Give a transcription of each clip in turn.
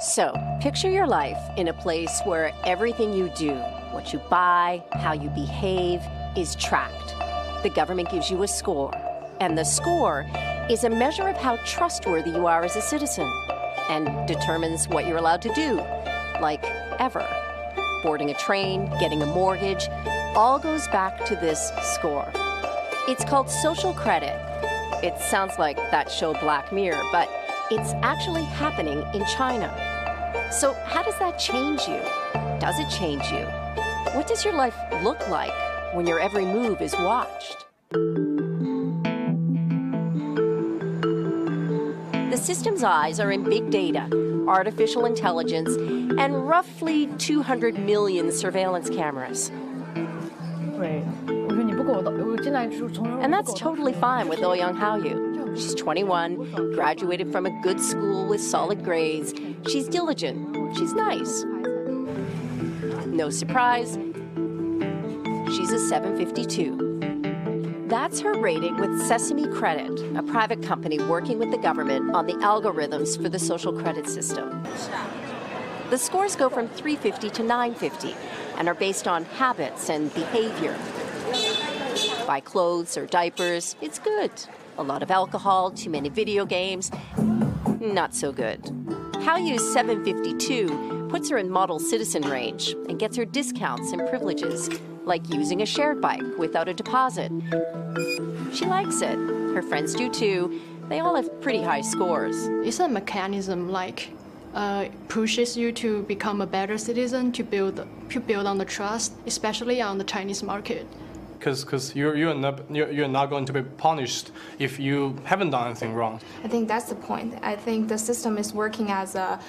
So, picture your life in a place where everything you do, what you buy, how you behave, is tracked. The government gives you a score, and the score is a measure of how trustworthy you are as a citizen and determines what you're allowed to do, like ever. Boarding a train, getting a mortgage, all goes back to this score. It's called social credit. It sounds like that show Black Mirror, but it's actually happening in China. So, how does that change you? Does it change you? What does your life look like when your every move is watched? The system's eyes are in big data, artificial intelligence, and roughly 200 million surveillance cameras. And that's totally fine with Ouyang Haoyu. She's 21, graduated from a good school with solid grades. She's diligent. She's nice. No surprise, she's a 752. That's her rating with Sesame Credit, a private company working with the government on the algorithms for the social credit system. The scores go from 350 to 950 and are based on habits and behavior. Buy clothes or diapers, it's good a lot of alcohol, too many video games. Not so good. Haoyu's 752 puts her in model citizen range and gets her discounts and privileges, like using a shared bike without a deposit. She likes it. Her friends do too. They all have pretty high scores. It's a mechanism like uh, pushes you to become a better citizen, to build to build on the trust, especially on the Chinese market because because you're you're not you're, you're not going to be punished if you haven't done anything wrong. I think that's the point. I think the system is working as a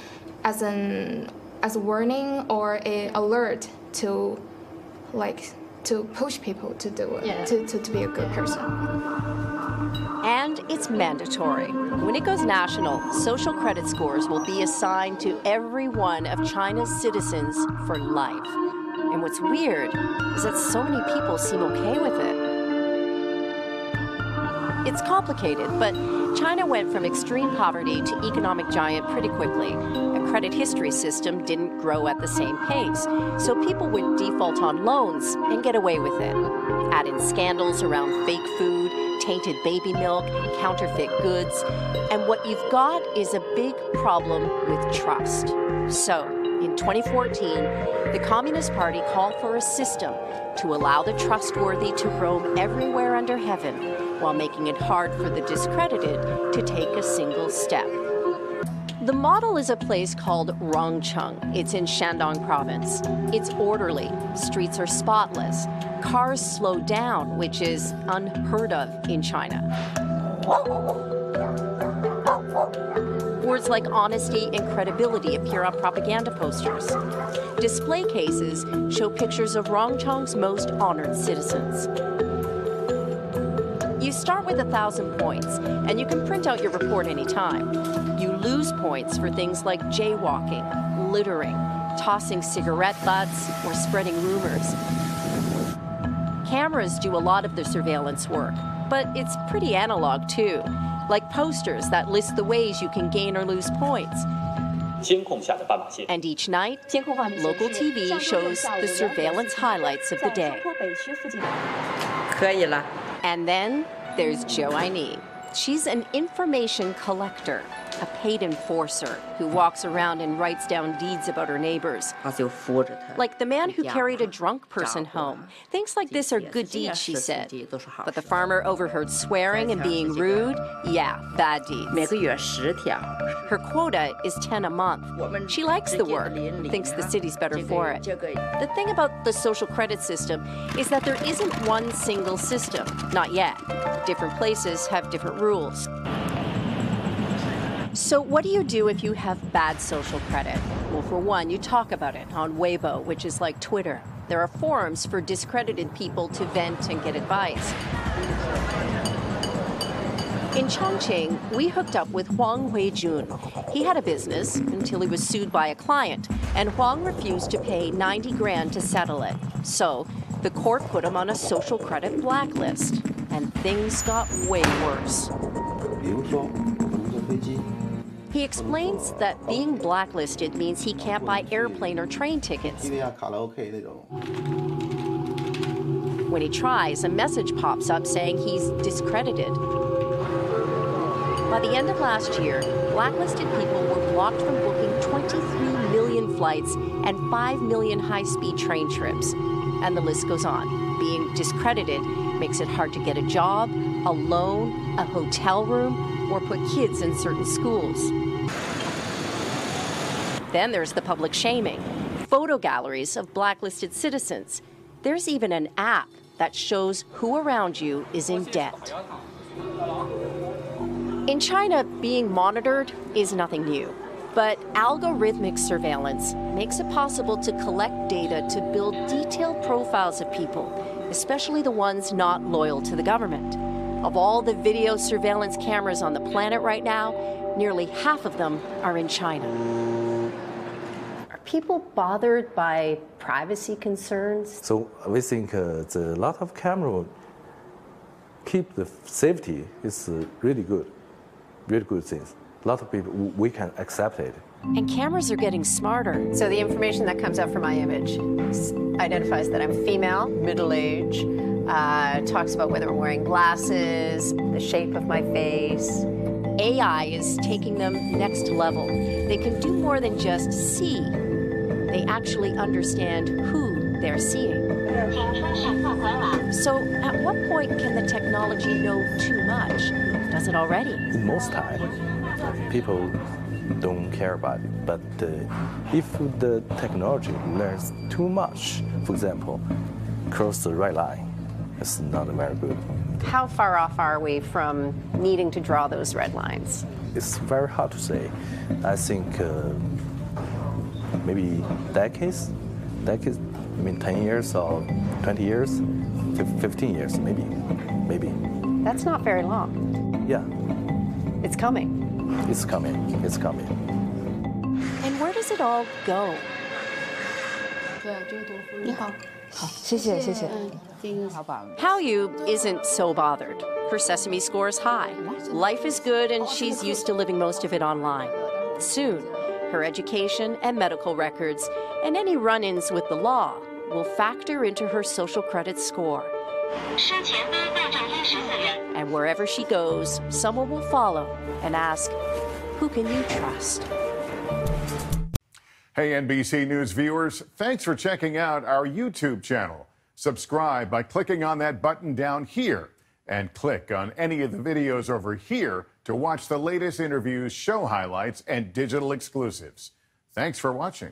as an as a warning or a alert to like to push people to do it yeah. to, to, to be a good person. And it's mandatory. When it goes national, social credit scores will be assigned to every one of China's citizens for life. And what's weird is that so many people seem okay with it. It's complicated, but China went from extreme poverty to economic giant pretty quickly. A credit history system didn't grow at the same pace, so people would default on loans and get away with it. Add in scandals around fake food, tainted baby milk, counterfeit goods, and what you've got is a big problem with trust. So, in 2014, the Communist Party called for a system to allow the trustworthy to roam everywhere under heaven while making it hard for the discredited to take a single step. The model is a place called Rongcheng. It's in Shandong province. It's orderly, streets are spotless, cars slow down, which is unheard of in China. Words like honesty and credibility appear on propaganda posters. Display cases show pictures of Rongcheng's most honored citizens. You start with a thousand points, and you can print out your report anytime. You lose points for things like jaywalking, littering, tossing cigarette butts, or spreading rumors. Cameras do a lot of the surveillance work, but it's pretty analog too like posters that list the ways you can gain or lose points. And each night, local TV shows the surveillance highlights of the day. And then there's Aini. She's an information collector a paid enforcer who walks around and writes down deeds about her neighbors. Like the man who carried a drunk person home. Things like this are good deeds, she said. But the farmer overheard swearing and being rude? Yeah, bad deeds. Her quota is 10 a month. She likes the work, thinks the city's better for it. The thing about the social credit system is that there isn't one single system, not yet. Different places have different rules. So, what do you do if you have bad social credit? Well, for one, you talk about it on Weibo, which is like Twitter. There are forums for discredited people to vent and get advice. In Chongqing, we hooked up with Huang Huijun. He had a business until he was sued by a client, and Huang refused to pay 90 grand to settle it. So, the court put him on a social credit blacklist, and things got way worse. He explains that being blacklisted means he can't buy airplane or train tickets. When he tries, a message pops up saying he's discredited. By the end of last year, blacklisted people were blocked from booking 23 million flights and 5 million high speed train trips. And the list goes on. Being discredited makes it hard to get a job, a loan, a hotel room, or put kids in certain schools. Then there's the public shaming photo galleries of blacklisted citizens. There's even an app that shows who around you is in debt. In China, being monitored is nothing new. But algorithmic surveillance makes it possible to collect data to build detailed profiles of people, especially the ones not loyal to the government. Of all the video surveillance cameras on the planet right now, nearly half of them are in China. Are people bothered by privacy concerns? So we think uh, the lot of camera keep the safety is uh, really good, really good things. A lot of people we can accept it. And cameras are getting smarter. So the information that comes out from my image identifies that I'm female, middle age, uh, talks about whether I'm wearing glasses, the shape of my face. AI is taking them next level. They can do more than just see, they actually understand who they're seeing. So, at what point can the technology know too much? Does it already? Most time, people don't care about it. But uh, if the technology learns too much, for example, cross the right line, it's not very good. How far off are we from needing to draw those red lines? It's very hard to say. I think uh, maybe decades, decades, I mean 10 years or 20 years, 15 years, maybe, maybe. That's not very long. Yeah. It's coming. It's coming. It's coming. And where does it all go? Haoyu isn't so bothered. Her sesame score is high. Life is good, and she's used to living most of it online. Soon, her education and medical records, and any run ins with the law, will factor into her social credit score. And wherever she goes, someone will follow and ask, Who can you trust? Hey, NBC News viewers, thanks for checking out our YouTube channel. Subscribe by clicking on that button down here and click on any of the videos over here to watch the latest interviews, show highlights, and digital exclusives. Thanks for watching.